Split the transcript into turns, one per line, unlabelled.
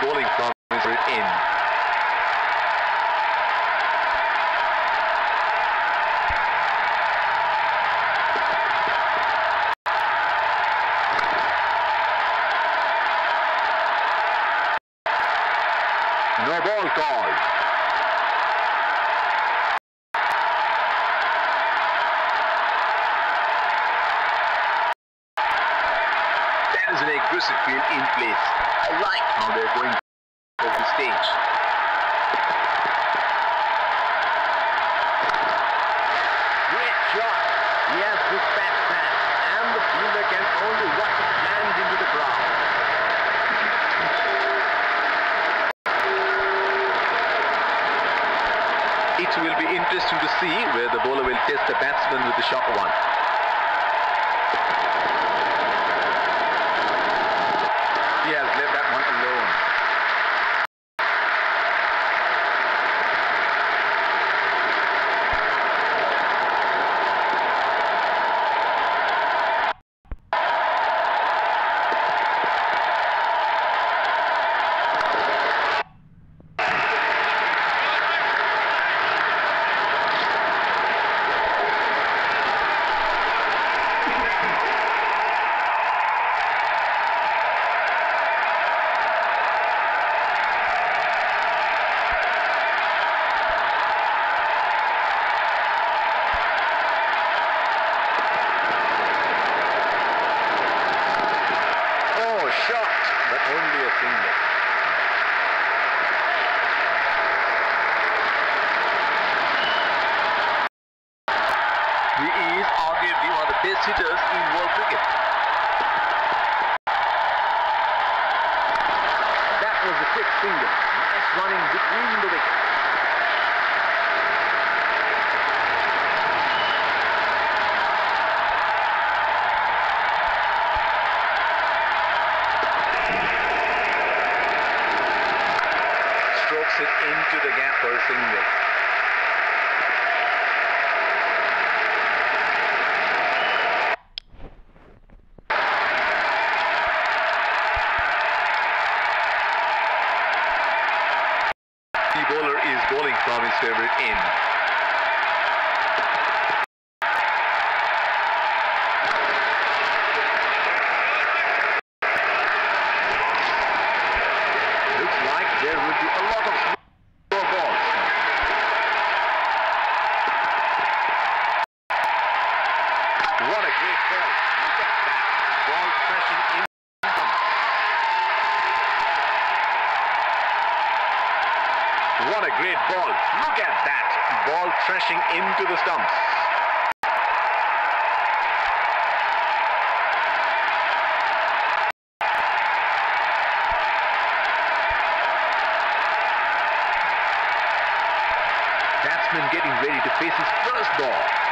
his end. No ball called. That is an aggressive field in place. I like how they're going for the stage. Great shot. He has good batsman and the fielder can only watch it land into the ground. It will be interesting to see where the bowler will test the batsman with the short one. He has left that one alone. Oh, shot, but only a single. Arguably one of the best hitters in world cricket. That was a quick single. Nice running between the wickets. Strokes it into the gap for a single. The bowler is bowling from his favorite end. Looks like there will be a lot of slow balls. What a great ball. Look at that. Ball crashing in. What a great ball. Look at that. Ball crashing into the stumps. Batsman getting ready to face his first ball.